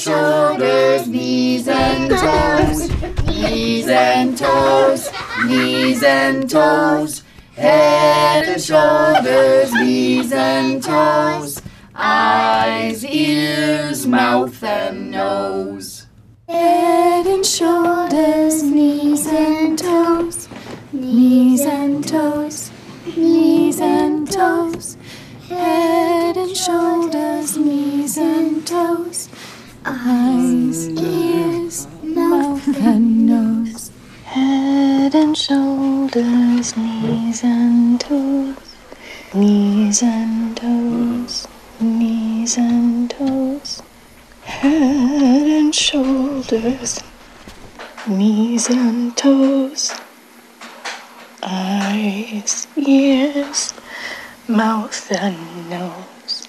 shoulders, knees and toes, knees and toes, knees and toes, head and shoulders, knees and toes, eyes, ears, mouth and nose. Head and shoulders, knees and toes, knees and toes, knees and toes, head and shoulders, knees and toes, eyes, ears, mouth and nose. Head and shoulders, knees and toes, knees and toes, knees and toes. Head and shoulders, knees and toes, eyes, ears, mouth and nose.